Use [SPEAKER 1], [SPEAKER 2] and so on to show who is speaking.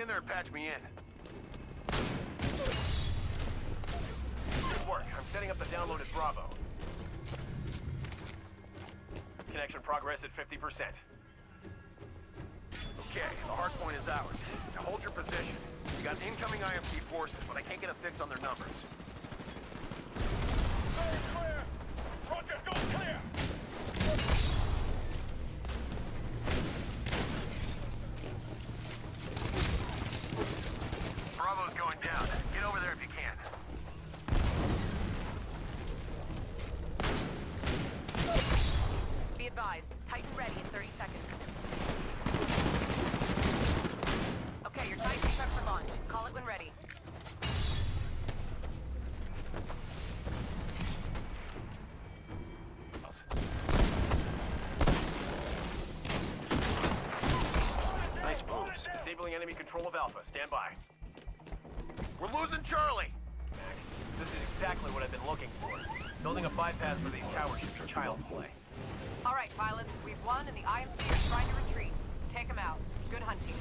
[SPEAKER 1] in there and patch me in. Good work. I'm setting up the download at Bravo. Connection progress at 50%. Okay, the hard point is ours. Now hold your position. We got incoming IMC forces, but I can't get a fix on their numbers. Bravo's going down. Get over there if you can.
[SPEAKER 2] Be advised, Titan ready in 30 seconds. Okay, your Titan's prep for launch. Call it when ready.
[SPEAKER 1] Nice moves. Disabling enemy control of Alpha. Stand by. We're losing Charlie! Mac, this is exactly what I've been looking for. Building a bypass for these tower ships are child's play.
[SPEAKER 2] All right, pilots, we've won and the IMC is trying to retreat. Take them out. Good hunting.